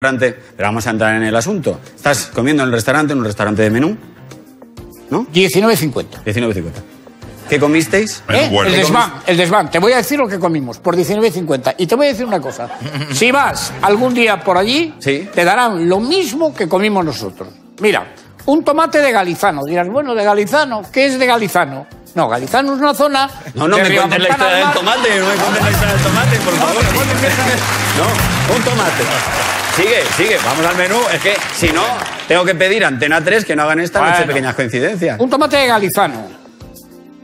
restaurante, pero vamos a entrar en el asunto. Estás comiendo en el restaurante, en un restaurante de menú, ¿no? 19.50. 19.50. ¿Qué comisteis? ¿Eh? bueno. El desván, el desván. Te voy a decir lo que comimos por 19.50. Y te voy a decir una cosa. Si vas algún día por allí, Sí. te darán lo mismo que comimos nosotros. Mira, un tomate de Galizano. Dirás, bueno, de Galizano, ¿qué es de Galizano? No, Galizano es una zona. No, no me cuentes la historia del tomate, no me cuentes la historia del tomate, por favor. No, un tomate. Sigue, sigue, vamos al menú. Es que si no, tengo que pedir a Antena 3 que no hagan esta noche Bueno. pequeñas coincidencias. Un tomate de Galizano.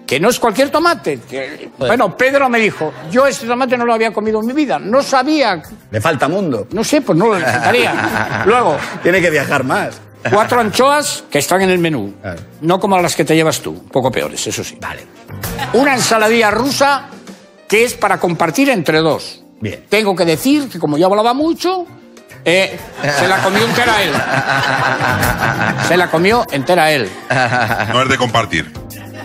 Que no es cualquier tomate. que- bueno, Pedro me dijo, yo este tomate no lo había comido en mi vida. No sabía. Le falta mundo. No sé, pues no lo necesitaría. Luego, Tiene que viajar más. Cuatro anchoas que están en el menú. Claro. No como las que te llevas tú, un poco peores, eso sí. Vale. Una ensaladilla rusa que es para compartir entre dos. Bien. Tengo que decir que como yo hablaba mucho, eh, se la comió entera él. Se la comió entera él. No es de compartir.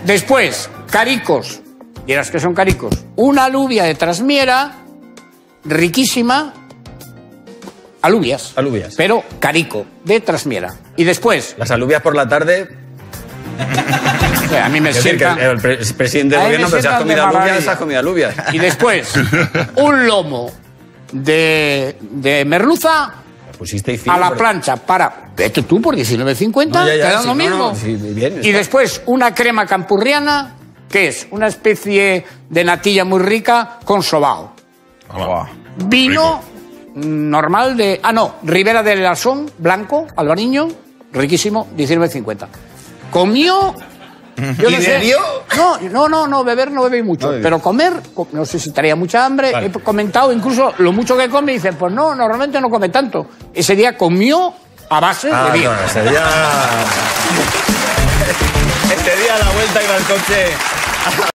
Después, caricos. Dirás que son caricos. Una alubia de trasmiera, riquísima. Alubias. Alubias. Pero carico, de trasmiera. Y después, Las alubias por la tarde. a mí me sientan... el, el pre- presidente del gobierno, pero si comido alubias, has comido alubias. Y después, un lomo de, de merluza a la pero- plancha para... Vete tú por 19.50, No, ya, ya, te dan sí, lo no, mismo. no, sí, bien, y está. después una crema campurriana, que es una especie de natilla muy rica con sobao. Vino normal de... Ah, no, Ribera del Arzón, blanco, albariño, riquísimo, 19.50. Comió... Yo ¿Y no sé- bebió? No, no, no, no, beber no bebí mucho. No bebí. pero comer, co- no sé si estaría mucha hambre. Vale. He comentado incluso lo mucho que come y dice, pues no, normalmente no come tanto. Ese día comió a base Ah, de vino. no, ese día. Ese día a la vuelta iba el coche